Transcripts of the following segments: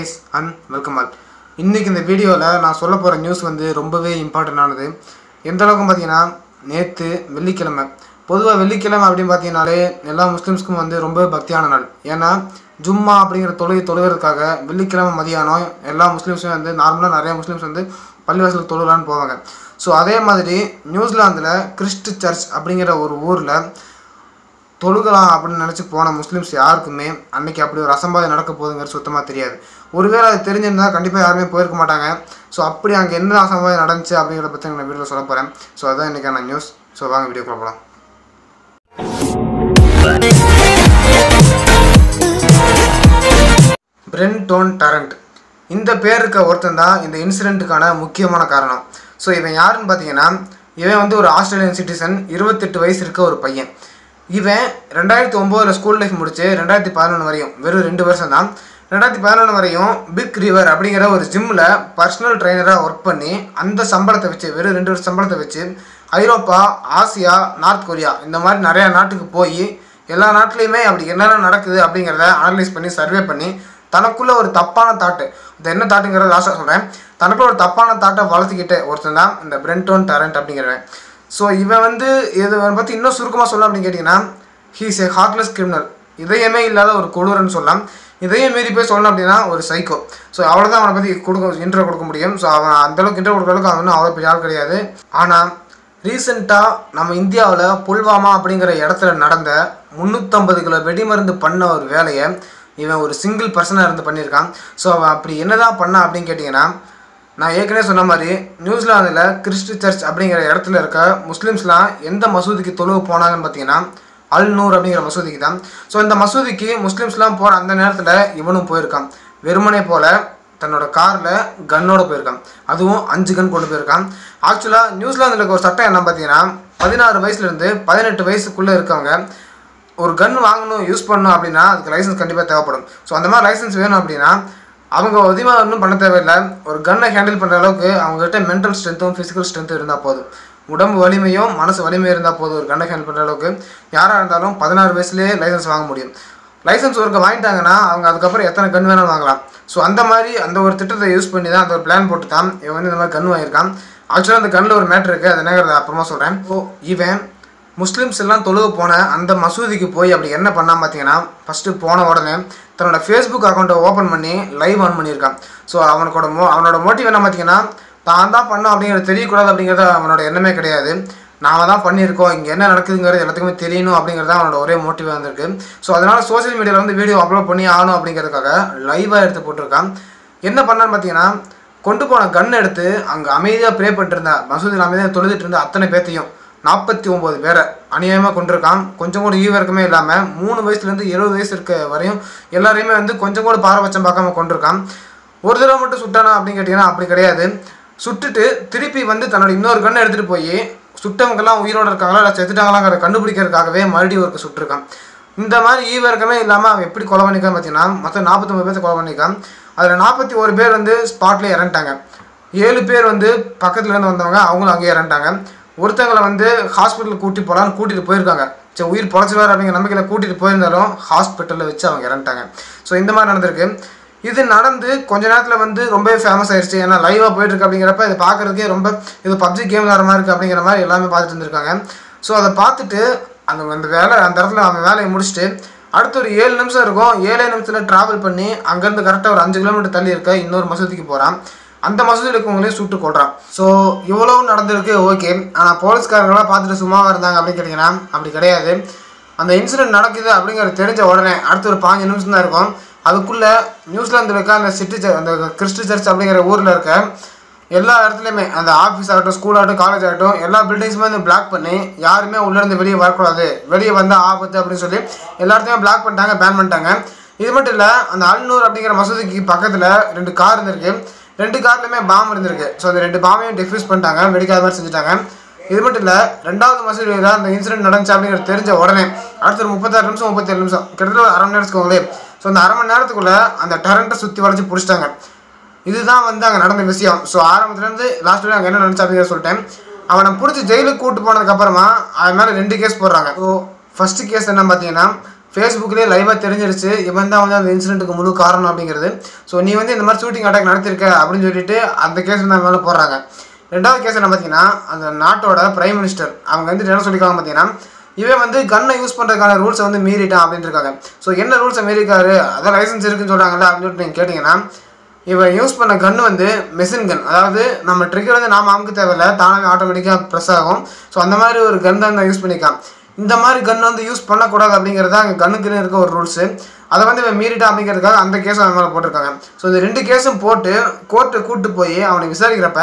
Yes and welcome all இன்றைக்கி இந்த வீடியோவில் நான் சொல்ல போகிற நியூஸ் வந்து ரொம்பவே இம்பார்ட்டண்டானது எந்த அளவுக்கு பார்த்தீங்கன்னா நேற்று வெள்ளிக்கிழமை. பொதுவாக வெள்ளிக்கிழமை அப்படின்னு பார்த்தீங்கன்னாலே எல்லா முஸ்லீம்ஸ்க்கும் வந்து ரொம்ப பக்தியான நாள். ஏன்னா ஜும்மா அப்படிங்கிற தொழுகை தொழுகிறதுக்காக வெள்ளிக்கிழமை மதியானம் எல்லா முஸ்லீம்ஸும் வந்து நார்மலாக நிறைய முஸ்லீம்ஸ் வந்து பள்ளிவாசலுக்கு தொழுகலான்னு போவாங்க. ஸோ அதே மாதிரி நியூசிலாந்தில் கிறிஸ்ட் சர்ச் அப்படிங்கிற ஒரு ஊரில் தொழுகலாம் அப்படின்னு நினச்சி போன முஸ்லீம்ஸ் யாருக்குமே அன்னைக்கு அப்படி ஒரு அசம்பாதம் நடக்க போகுதுங்கிறது சுத்தமாக தெரியாது. ஒருவேளை அது தெரிஞ்சிருந்தால் கண்டிப்பாக யாருமே போயிருக்க மாட்டாங்க. ஸோ அப்படி அங்கே என்ன அசம்பாதம் நடந்துச்சு அப்படிங்கிறத பற்றி நான் வீடியோவில் சொல்ல போகிறேன் ஸோ அதான் இன்றைக்கான நியூஸ் ஸோ வாங்க வீடியோ போகலாம் பிரென்டோன் டரண்ட் இந்த பேர் இருக்க ஒருத்தன் தான் இந்த இன்சிடெண்ட்டுக்கான முக்கியமான காரணம். ஸோ இவன் யாருன்னு பார்த்தீங்கன்னா இவன் வந்து ஒரு ஆஸ்திரேலியன் சிட்டிசன் இருபத்தெட்டு வயசு இருக்க ஒரு பையன். இவன் ரெண்டாயிரத்தி ஒம்போதில் ஸ்கூல் லைஃப் முடிச்சு ரெண்டாயிரத்தி பதினொன்று வரையும் வெறும் ரெண்டு வருஷம் தான் ரெண்டாயிரத்தி பதினொன்று வரையும் பிக் ரிவர் அப்படிங்கிற ஒரு ஜிம்மில் பர்சனல் ட்ரைனராக ஒர்க் பண்ணி அந்த சம்பளத்தை வச்சு வெறும் ரெண்டு வருஷம் சம்பளத்தை வச்சு ஐரோப்பா ஆசியா நார்த் கொரியா இந்த மாதிரி நிறையா நாட்டுக்கு போய் எல்லா நாட்டிலையுமே அப்படி என்னென்ன நடக்குது அப்படிங்கிறத அனலைஸ் பண்ணி சர்வே பண்ணி தனக்குள்ளே ஒரு தப்பான தாட்டு இந்த என்ன தாட்டுங்கிறத லாஸ்ட்டாக சொல்கிறேன் தனக்குள்ள ஒரு தப்பான தாட்டை வளர்த்துக்கிட்டு ஒருத்தன் தான் இந்த பிரென்டோன் டரண்ட் அப்படிங்கிறவன். ஸோ இவன் வந்து இதை பற்றி இன்னும் சுருக்கமாக சொல்லலாம் அப்படின்னு கேட்டிங்கன்னா ஹீஸ் ஏ ஹார்ட்லெஸ் கிரிமினல் இதயமே இல்லாத ஒரு கொடூரன்னு சொல்லலாம் இதையும் மீறி போய் சொல்லணும் அப்படின்னா ஒரு சைக்கோ ஸோ அவ்வளோதான் அவனை பற்றி கொடுக்க இன்ட்ரோ கொடுக்க முடியும். ஸோ அவன் அந்தளவுக்கு இன்ட்ரோ கொடுக்குற அளவுக்கு அவன் ஒன்றும் அவ்வளோ பெரிய ஆள் கிடையாது. ஆனால் ரீசெண்டாக நம்ம இந்தியாவில் புல்வாமா அப்படிங்கிற இடத்துல நடந்த முந்நூற்றம்பது கிலோ வெடிமருந்து பண்ண ஒரு வேலையை இவன் ஒரு சிங்கிள் பர்சனாக இருந்து பண்ணியிருக்கான். ஸோ அவன் அப்படி என்னதான் பண்ணா அப்படின்னு கேட்டிங்கன்னா நான் ஏற்கனவே சொன்ன மாதிரி நியூசிலாந்தில் கிறிஸ்ட் சர்ச் அப்படிங்கிற இடத்துல இருக்க முஸ்லீம்ஸ்லாம் எந்த மசூதிக்கு தொழுவு போனாங்கன்னு பார்த்தீங்கன்னா அல் நூர் அப்படிங்கிற மசூதிக்கு தான். ஸோ இந்த மசூதிக்கு முஸ்லீம்ஸ்லாம் போகிற அந்த நேரத்தில் இவனும் போயிருக்கான். வெறுமனே போல் தன்னோட காரில் கன்னோட போயிருக்கான். அதுவும் அஞ்சு கன் கொண்டு போயிருக்கான். ஆக்சுவலாக நியூசிலாந்தில் இருக்க ஒரு சட்டம் என்ன பார்த்தீங்கன்னா பதினாறு வயசுலேருந்து பதினெட்டு வயசுக்குள்ளே இருக்கவங்க ஒரு கன் வாங்கணும் யூஸ் பண்ணணும் அப்படின்னா அதுக்கு லைசன்ஸ் கண்டிப்பாக தேவைப்படும். ஸோ அந்த மாதிரி லைசன்ஸ் வேணும் அப்படின்னா அவங்க அதிகமாக ஒன்றும் பண்ண தேவையில்லை. ஒரு கன்னை ஹேண்டில் பண்ணுற அளவுக்கு அவங்ககிட்ட மென்டல் ஸ்ட்ரென்த்தும் ஃபிசிக்கல் ஸ்ட்ரென்த்தும் இருந்தால் போதும். உடம்பு வலிமையும் மனசு வலிமையும் இருந்தால் போதும் ஒரு கன்னை ஹேண்டில் பண்ணுற அளவுக்கு. யாராக இருந்தாலும் பதினாறு வயசுலேயே லைசன்ஸ் வாங்க முடியும். லைசன்ஸ் ஒருக்க வாங்கிட்டாங்கன்னா அவங்க அதுக்கப்புறம் எத்தனை கன் வேணாலும் வாங்கலாம். ஸோ அந்த மாதிரி அந்த ஒரு திட்டத்தை யூஸ் பண்ணி தான் அந்த ஒரு பிளான் போட்டு தான் இவன் வந்து இந்த மாதிரி கன் வாங்கியிருக்கான். ஆக்சுவலாக அந்த கண்ணில் ஒரு மேட்ரு இருக்குது அது என்னங்கிறத அப்புறமா சொல்கிறேன் ஓ இவன் முஸ்லீம்ஸ் எல்லாம் தொழுக போன அந்த மசூதிக்கு போய் அப்படி என்ன பண்ணால் பார்த்தீங்கன்னா ஃபஸ்ட்டு போன உடனே தன்னோட ஃபேஸ்புக் அக்கௌண்ட்டை ஓப்பன் பண்ணி லைவ் ஆன் பண்ணியிருக்கான். ஸோ அவனோட மோ அவனோட மோட்டிவ் என்ன பார்த்தீங்கன்னா தான் தான் பண்ணோம் அப்படிங்கிறது தெரியக்கூடாது அப்படிங்கிறது அவனோட எண்ணமே கிடையாது. நாம தான் பண்ணியிருக்கோம். இங்கே என்ன நடக்குதுங்கிறது எல்லாத்துக்குமே தெரியணும் அப்படிங்கிறது அவனோட ஒரே மோட்டிவாக இருந்திருக்கு. ஸோ அதனால் சோஷியல் மீடியாவில் வந்து வீடியோ அப்லோட் பண்ணி ஆகணும் அப்படிங்கிறதுக்காக லைவாக எடுத்து போட்டிருக்கான். என்ன பண்ணான்னு பார்த்தீங்கன்னா கொண்டு போன கன் எடுத்து அங்கே அமைதியாக ப்ரே பண்ணிட்டு இருந்தா மசூதியில் அமைதியாக தொழுதுட்டு இருந்த அத்தனை பேர்த்தையும் நாற்பத்தி ஒம்பது பேரை அநியாயமாக கொண்டிருக்கான். கொஞ்சம் கூட ஈவரக்கமே இல்லாமல் மூணு வயசுலேருந்து இருபது வயசு இருக்க வரையும் எல்லாரையுமே வந்து கொஞ்சம் கூட பாரபட்சம் பார்க்காம கொண்டிருக்கான். ஒரு தடவை மட்டும் சுட்டானா அப்படின்னு கேட்டிங்கன்னா அப்படி கிடையாது. சுட்டுட்டு திருப்பி வந்து தன்னோட இன்னொரு கண்ணை எடுத்துகிட்டு போய் சுட்டவங்கெல்லாம் உயிரோடு இருக்காங்களா இல்லை செத்துட்டாங்களாங்கிற கண்டுபிடிக்கிறதுக்காகவே மறுபடியும் ஒருக்கு சுட்டிருக்கான். இந்த மாதிரி ஈவரக்கமே இல்லாமல் அவன் எப்படி கொலை பண்ணிக்கான் பார்த்தீங்கன்னா மொத்தம் நாற்பத்தொம்பது பேர்த்த கொலை பண்ணிக்கான் அதில் நாற்பத்தி ஒரு பேர் வந்து ஸ்பாட்லேயே இறந்துட்டாங்க. ஏழு பேர் வந்து பக்கத்துலேருந்து வந்தவங்க அவங்களும் அங்கேயே இறந்துட்டாங்க. ஒருத்தங்களை வந்து ஹாஸ்பிட்டலுக்கு கூட்டி போகலான்னு கூட்டிகிட்டு போயிருக்காங்க. சரி உயிர் பொழைச்சிடுவார் அப்படிங்கிற நம்பிக்கையில் கூட்டிகிட்டு போயிருந்தாலும் ஹாஸ்பிட்டலில் வச்சு அவங்க இறந்துட்டாங்க. ஸோ இந்த மாதிரி நடந்திருக்கு. இது நடந்து கொஞ்ச நேரத்தில் வந்து ரொம்பவே ஃபேமஸ் ஆயிடுச்சு ஏன்னா லைவாக போயிட்டுருக்கு அப்படிங்கிறப்ப இதை பார்க்குறதுக்கே ரொம்ப இது பப்ஜி கேம் விளாட்ற மாதிரி இருக்குது அப்படிங்கிற மாதிரி எல்லாமே பார்த்துட்டு இருந்திருக்காங்க. ஸோ அதை பார்த்துட்டு அந்த அந்த வேலை அந்த இடத்துல அவன் வேலையை முடிச்சுட்டு அடுத்து ஒரு ஏழு நிமிஷம் இருக்கும். ஏழே நிமிஷத்தில் ட்ராவல் பண்ணி அங்கேருந்து கரெக்டாக ஒரு அஞ்சு கிலோமீட்டர் தள்ளி இருக்க இன்னொரு மசூதிக்கு போகிறான் அந்த மசூதியில் இருக்கவங்களையும் சுட்டு கொள்றான். ஸோ இவ்வளவு நடந்திருக்கு ஓகே ஆனால் போலீஸ்காரங்களாம் பார்த்துட்டு சும்மாவாக இருந்தாங்க அப்படின்னு கேட்டிங்கன்னா அப்படி கிடையாது. அந்த இன்சிடென்ட் நடக்குது அப்படிங்கிறது தெரிஞ்ச உடனே அடுத்து ஒரு பாஞ்சு நிமிஷம் தான் இருக்கும். அதுக்குள்ளே நியூசிலாந்தில் இருக்க அந்த சிட்டி சர்ச் அந்த கிறிஸ்டு சர்ச் அப்படிங்கிற ஊரில் இருக்க எல்லா இடத்துலையுமே அந்த ஆஃபீஸ் ஆகட்டும் ஸ்கூல் ஆகட்டும் காலேஜ் ஆகட்டும் எல்லா பில்டிங்ஸுமே வந்து பிளாக் பண்ணி யாருமே உள்ளேருந்து வெளியே வரக்கூடாது. வெளியே வந்தால் ஆபத்து அப்படின்னு சொல்லி எல்லாத்தையுமே பிளாக் பண்ணிட்டாங்க பேன் பண்ணிட்டாங்க. இது மட்டும் இல்லை அந்த அல்நூர் அப்படிங்கிற மசூதிக்கு பக்கத்தில் ரெண்டு கார் இருந்திருக்கு. ரெண்டு கார்லையுமே பாம் இருந்திருக்கு. ஸோ அந்த ரெண்டு பாமையும் டிஃப்யூஸ் பண்ணிட்டாங்க. வெடிக்காத மாதிரி செஞ்சுட்டாங்க. இது மட்டும் இல்லை ரெண்டாவது மசூதியில் அந்த இன்சிடென்ட் நடந்துச்சு அப்படிங்கிறது தெரிஞ்ச உடனே அடுத்த ஒரு முப்பத்தாறு நிமிஷம் முப்பத்தேழு நிமிஷம் கிட்டத்தட்ட அரை மணி நேரத்துக்கு ஸோ அந்த அரை மணி நேரத்துக்குள்ளே அந்த டரண்ட்டை சுற்றி வளைச்சு பிடிச்சிட்டாங்க. இதுதான் வந்து அங்கே நடந்த விஷயம். ஸோ ஆரம்பத்துலேருந்து லாஸ்ட் வரையும் அங்கே என்ன நடந்துச்சு அப்படிங்கிற சொல்லிட்டேன். அவனை பிடிச்சி ஜெயிலுக்கு கூட்டு போனதுக்கப்புறமா அவன் மேலே ரெண்டு கேஸ் போடுறாங்க. ஸோ ஃபஸ்ட்டு கேஸ் என்ன பார்த்தீங்கன்னா ஃபேஸ்புக்லேயே லைவாக தெரிஞ்சிருச்சு. இவன் தான் வந்து அந்த இன்சிடென்ட்டுக்கு முழு காரணம் அப்படிங்கிறது. ஸோ நீ வந்து இந்த மாதிரி ஷூட்டிங் அட்டாக் நடத்திருக்க அப்படின்னு சொல்லிட்டு அந்த கேஸ் வந்து அவங்க மேலே போடுறாங்க. ரெண்டாவது கேஸ் என்ன பார்த்தீங்கன்னா அந்த நாட்டோட பிரைம் மினிஸ்டர் அவங்க வந்து என்ன சொல்லியிருக்காங்க பார்த்தீங்கன்னா இவன் வந்து கன்னை யூஸ் பண்ணுறதுக்கான ரூல்ஸை வந்து மீறிட்டான் அப்படின்னு இருக்காங்க. ஸோ என்ன ரூல்ஸை மீறிக்காரு அதான் லைசன்ஸ் இருக்குன்னு சொல்கிறாங்கல்ல அப்படின்னு சொல்லிட்டு நீங்கள் கேட்டிங்கன்னா இவன் யூஸ் பண்ண கன் வந்து மெஷின் கன் அதாவது நம்ம ட்ரிகர் வந்து நாம அமுக்க தேவையில்ல. தானாகவே ஆட்டோமேட்டிக்காக ப்ரெஸ் ஆகும். ஸோ அந்த மாதிரி ஒரு கன் தான் யூஸ் பண்ணியிருக்கான் இந்த மாதிரி கன் வந்து யூஸ் பண்ணக்கூடாது அப்படிங்கிறது தான் கண்ணுக்குன்னு இருக்க ஒரு ரூல்ஸு அதை வந்து இவன் மீறிட்டு அப்படிங்கிறதுக்காக அந்த கேஸும் அவன் மேலே போட்டிருக்காங்க. ஸோ இந்த ரெண்டு கேஸும் போட்டு கோர்ட்டு கூட்டு போய் அவனை விசாரிக்கிறப்ப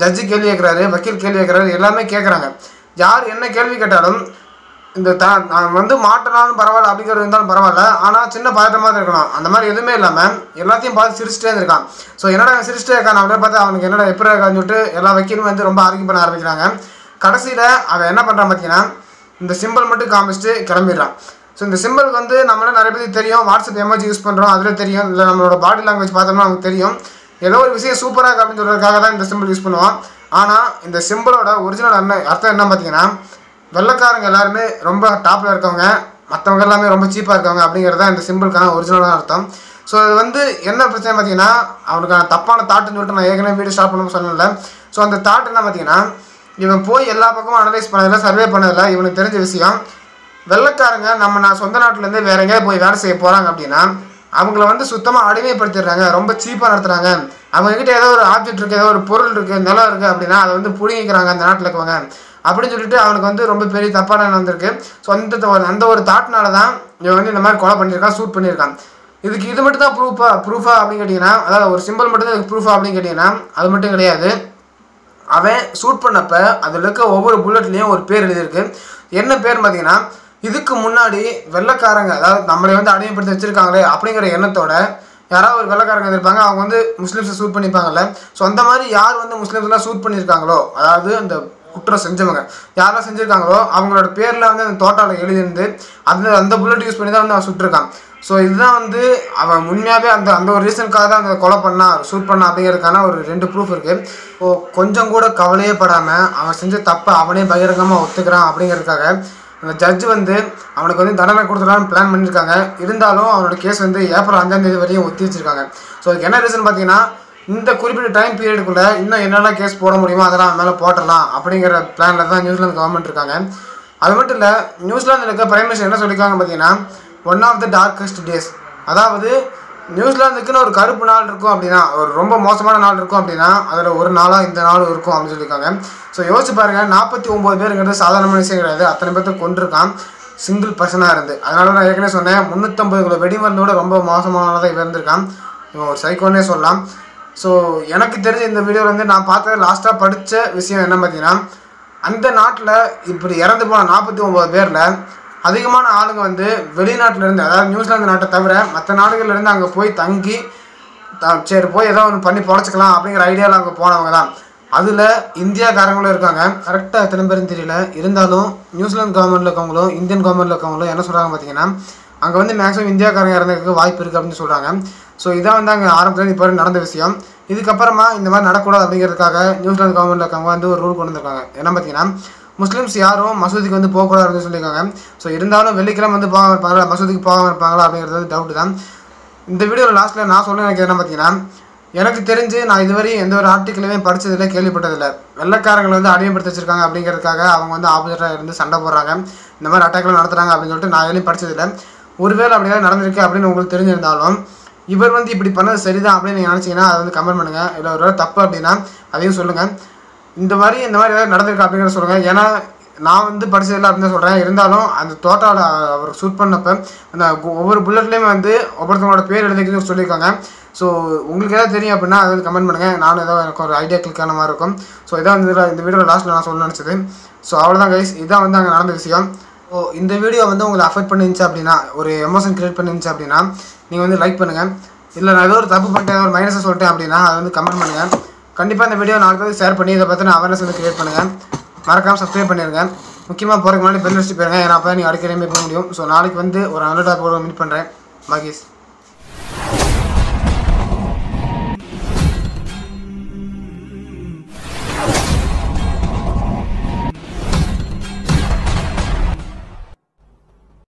ஜட்ஜி கேள்வி கேட்குறாரு வக்கீல் கேள்வி கேட்குறாரு எல்லாமே கேட்குறாங்க. யார் என்ன கேள்வி கேட்டாலும் இந்த த நான் வந்து மாட்டினாலும் பரவாயில்ல அப்படிங்கிறது இருந்தாலும் பரவாயில்ல. ஆனால் சின்ன பதட்டமாக தான் இருக்கணும். அந்த மாதிரி எதுவுமே இல்லாமல் எல்லாத்தையும் பார்த்து சிரிச்சிட்டே இருந்திருக்கான். ஸோ என்னடா இவன் சிரிச்சிட்டே இருக்கான்? அப்படியே பார்த்து அவனுக்கு என்னடா எப்படி இருக்கான்னு சொல்லிட்டு எல்லா வக்கீலும் வந்து ரொம்ப ஆரோக்கியம் பண்ண ஆரம்பிக்கிறாங்க. கடைசியில் அவன் என்ன பண்ணுறான் பார்த்தீங்கன்னா இந்த சிம்பிள் மட்டும் காமிச்சிட்டு கிளம்பிடுறான். ஸோ இந்த சிம்பிளுக்கு வந்து நம்மளால் நிறைய பேருக்கு தெரியும். வாட்ஸ்அப் எமோஜி யூஸ் பண்ணுறோம் அதில் தெரியும். இல்லை நம்மளோட பாடி லாங்குவேஜ் பார்த்தோம்னா நமக்கு தெரியும். ஏதோ ஒரு விஷயம் சூப்பராக இருக்குது அப்படின்னு சொல்கிறதுக்காக தான் இந்த சிம்பிள் யூஸ் பண்ணுவோம். ஆனால் இந்த சிம்பிளோட ஒரிஜினல் என்ன அர்த்தம் என்ன பார்த்தீங்கன்னா வெள்ளக்காரங்க எல்லாருமே ரொம்ப டாப்பில் இருக்கவங்க மற்றவங்க எல்லாமே ரொம்ப சீப்பாக இருக்கவங்க அப்படிங்கிறது தான் இந்த சிம்பிளுக்கான ஒரிஜினலான அர்த்தம். ஸோ இது வந்து என்ன பிரச்சனை பார்த்தீங்கன்னா அவனுக்கான தப்பான தாட்டுன்னு சொல்லிட்டு நான் ஏற்கனவே வீடியோ ஸ்டார்ட் பண்ணணும்னு சொன்னல ஸோ அந்த தாட் என்ன பார்த்தீங்கன்னா இவன் போய் எல்லா பக்கமும் அனலைஸ் பண்ணதில்ல சர்வே பண்ணதில்ல இவனுக்கு தெரிஞ்ச விஷயம் வெள்ளைக்காரங்க நம்ம நான் சொந்த நாட்டிலேருந்து வேற எங்கேயாவது போய் வேலை செய்ய போகிறாங்க அப்படின்னா அவங்கள வந்து சுத்தமாக அடிமைப்படுத்திடுறாங்க ரொம்ப சீப்பாக நடத்துகிறாங்க அவங்கக்கிட்ட ஏதோ ஒரு ஆப்ஜெக்ட் இருக்குது ஏதோ ஒரு பொருள் இருக்குது நிலம் இருக்குது அப்படின்னா அதை வந்து பிடுங்கிக்கிறாங்க அந்த நாட்டில் இருக்கவங்க. அப்படின்னு சொல்லிட்டு அவனுக்கு வந்து ரொம்ப பெரிய தப்பான நடந்திருக்கு சொந்த ஸோ அந்த த- அந்த ஒரு தாட்னால தான் இவன் வந்து இந்த மாதிரி கொலை பண்ணியிருக்கான் சூட் பண்ணியிருக்கான். இதுக்கு இது மட்டும் தான் ப்ரூஃபா ப்ரூஃபா அப்படின்னு கேட்டிங்கன்னா அதாவது ஒரு சிம்பிள் மட்டும் தான் ப்ரூஃபா அப்படின்னு கேட்டிங்கன்னா அது மட்டும் கிடையாது. அவன் ஷூட் பண்ணப்ப அதில் இருக்க ஒவ்வொரு புல்லட்லேயும் ஒரு பேர் எழுதியிருக்கு. என்ன பேர் பார்த்தீங்கன்னா இதுக்கு முன்னாடி வெள்ளைக்காரங்க அதாவது நம்மளை வந்து அடிமைப்படுத்தி வச்சுருக்காங்களே அப்படிங்கிற எண்ணத்தோட யாராவது ஒரு வெள்ளைக்காரங்க இருப்பாங்க அவங்க வந்து முஸ்லீம்ஸை ஷூட் பண்ணியிருப்பாங்கல்ல ஸோ அந்த மாதிரி யார் வந்து முஸ்லீம்ஸ்லாம் ஷூட் பண்ணியிருக்காங்களோ அதாவது அந்த குற்றம் செஞ்சவங்க. யாரெல்லாம் செஞ்சுருக்காங்களோ அவங்களோட பேரில் வந்து அந்த தோட்டாவில் எழுதிருந்து அந்த அந்த புல்லட் யூஸ் பண்ணி தான் வந்து அவன் சுட்டிருக்கான். ஸோ இதுதான் வந்து அவன் உண்மையாகவே அந்த அந்த ஒரு ரீசனுக்காக தான் அந்த கொலை பண்ணா ஷூட் பண்ணா அப்படிங்கிறதுக்கான ஒரு ரெண்டு ப்ரூஃப் இருக்குது ஸோ கொஞ்சம் கூட கவலையே படாமல் அவன் செஞ்ச தப்பை அவனே பகிரங்கமாக ஒத்துக்கிறான் அப்படிங்கிறதுக்காக அந்த ஜட்ஜ் வந்து அவனுக்கு வந்து தண்டனை கொடுத்துடலாம்னு பிளான் பண்ணியிருக்காங்க. இருந்தாலும் அவனோட கேஸ் வந்து ஏப்ரல் அஞ்சாம் தேதி வரையும் ஒத்தி வச்சிருக்காங்க. ஸோ அதுக்கு என்ன ரீசன் பார்த்தீங்கன்னா இந்த குறிப்பிட்ட டைம் பீரியடுக்குள்ளே இன்னும் என்னென்ன கேஸ் போட முடியுமோ அதெல்லாம் மேலே போட்டலாம் அப்படிங்கிற பிளானில் தான் நியூசிலாந்து கவர்மெண்ட் இருக்காங்க. அது மட்டும் இல்லை நியூசிலாந்தில் இருக்க பிரைம் மினிஸ்டர் என்ன சொல்லியிருக்காங்க பார்த்தீங்கன்னா one of the darkest days அதாவது நியூசிலாந்துக்குன்னு ஒரு கருப்பு நாள் இருக்கும் அப்படின்னா ஒரு ரொம்ப மோசமான நாள் இருக்கும் அப்படின்னா அதில் ஒரு நாளாக இந்த நாள் இருக்கும் அப்படின்னு சொல்லியிருக்காங்க. ஸோ யோசிச்சு பாருங்கள் நாற்பத்தி ஒம்பது பேருங்கிறது சாதாரணமான விஷயம் கிடையாது. அத்தனை பேர்த்த கொண்டிருக்கான் சிங்கிள் பர்சனாக இருந்து. அதனால நான் ஏற்கனவே சொன்னேன் முந்நூற்றம்பது கிலோ வெடிமருந்தோட ரொம்ப மோசமானதாக இவன் இருந்திருக்கான். இவன் ஒரு சைக்கோன்னே சொல்லலாம். ஸோ எனக்கு தெரிஞ்ச இந்த வீடியோவில் வந்து நான் பார்த்தது லாஸ்ட்டாக படித்த விஷயம் என்ன பார்த்தீங்கன்னா அந்த நாட்டில் இப்படி இறந்து போன நாற்பத்தி ஒம்பது பேரில் அதிகமான ஆளுங்க வந்து வெளிநாட்டிலேருந்து அதாவது நியூசிலாந்து நாட்டை தவிர மற்ற நாடுகள்லேருந்து அங்கே போய் தங்கி த- சரி போய் ஏதோ ஒன்று பண்ணி பொழைச்சிக்கலாம் அப்படிங்கிற ஐடியாவில் அங்கே போனவங்க தான். அதில் இந்தியாக்காரங்களும் இருக்காங்க. கரெக்டாக எத்தனை பேரும் தெரியல. இருந்தாலும் நியூசிலாந்து கவர்மெண்ட்டில் இருக்கவங்களும் இந்தியன் கவர்மெண்ட்டில் இருக்கவங்களும் என்ன சொல்கிறாங்க பார்த்தீங்கன்னா அங்கே வந்து மேக்ஸிமம் இந்தியாக்காரங்க இறந்ததுக்கு வாய்ப்பு இருக்குது அப்படின்னு சொல்கிறாங்க ஸோ இதான் வந்து அங்கே ஆரம்பத்தில் இப்போ நடந்த விஷயம். இதுக்கப்புறமா இந்த மாதிரி நடக்கூடாது அப்படிங்கிறதுக்காக நியூசிலாந்து கவர்மெண்ட்டில் இருக்கவங்க வந்து ஒரு ரூல் கொண்டு வந்திருக்காங்க. என்ன பார்த்தீங்கன்னா முஸ்லீம்ஸ் யாரும் மசூதிக்கு வந்து போகக்கூடாது அப்படின்னு சொல்லியிருக்காங்க. ஸோ இருந்தாலும் வெள்ளிக்கிழமை வந்து போகாமல் இருப்பாங்களா? மசூதிக்கு போகாமல் இருப்பாங்களா? அப்படிங்கிறது வந்து டவுட் தான். இந்த வீடியோவில் லாஸ்ட்டில் நான் சொல்ல எனக்கு என்ன பார்த்தீங்கன்னா எனக்கு தெரிஞ்சு நான் இதுவரை எந்த ஒரு ஆர்டிக்கிளுமே படித்ததில்லை கேள்விப்பட்டதில்லை. வெள்ளைக்காரங்களை வந்து அடிமைப்படுத்தி வச்சிருக்காங்க அப்படிங்கிறதுக்காக அவங்க வந்து ஆப்போசிட்டாக இருந்து சண்டை போடுறாங்க. இந்த மாதிரி அட்டாக்லாம் நடத்துகிறாங்க அப்படின்னு சொல்லிட்டு நான் எதுலையும் படித்ததில்லை ஒருவேளை அப்படிதான் நடந்திருக்கு அப்படின்னு உங்களுக்கு தெரிஞ்சிருந்தாலும் இவர் வந்து இப்படி பண்ணது சரிதான் அப்படின்னு நீங்கள் நினச்சிங்கன்னா அதை வந்து கமெண்ட் பண்ணுங்கள் இல்லை ஒரு வேலை தப்பு அப்படின்னா அதையும் சொல்லுங்கள் இந்த மாதிரி இந்த மாதிரி ஏதாவது நடந்திருக்கு அப்படிங்கிறத சொல்லுங்கள் ஏன்னா நான் வந்து படிச்சதில்லை அப்படின்னு தான் சொல்கிறேன் இருந்தாலும் அந்த தோட்டாவில் அவர் ஷூட் பண்ணப்போ அந்த ஒவ்வொரு புல்லட்லேயுமே வந்து ஒவ்வொருத்தவங்களோட பேர் எழுதிக்கணும்னு சொல்லியிருக்காங்க. ஸோ உங்களுக்கு ஏதாவது தெரியும் அப்படின்னா அதை வந்து கமெண்ட் பண்ணுங்கள் நானும் ஏதோ எனக்கு ஒரு ஐடியா கிளிக் ஆன மாதிரி இருக்கும். ஸோ இதான் வந்து இந்த வீடியோ லாஸ்ட்டில் நான் சொல்ல நினச்சது. ஸோ அவ்வளோதான் கைஸ் இதான் வந்து அங்கே நடந்த விஷயம். ஸோ இந்த வீடியோ வந்து உங்களை அஃபெக்ட் பண்ணிருந்துச்சு அப்படின்னா ஒரு எமோஷன் கிரியேட் பண்ணிருந்துச்சு அப்படின்னா நீங்கள் வந்து லைக் பண்ணுங்கள் இல்லை நான் ஏதோ ஒரு தப்பு பண்ணிட்டேன் ஒரு மைனஸை சொல்லிட்டேன் அப்படின்னா அதை வந்து கமெண்ட் பண்ணுங்கள் கண்டிப்பாக இந்த வீடியோ நாளைக்கு ஷேர் பண்ணி இதை பற்றின அவேர்னஸ் வந்து கிரியேட் பண்ணுங்கள் மறக்காமல் சப்ஸ்கிரைப் பண்ணிடுங்க முக்கியமாக போகிறதுக்கு முன்னாடி பெல் வச்சுட்டு போயிருங்க. ஏன்னா அப்போ நீங்கள் அடிக்கடியுமே போக முடியும். ஸோ நாளைக்கு வந்து ஒரு நல்ல டாப்போட மீட் பண்ணுறேன் பாகிஸ்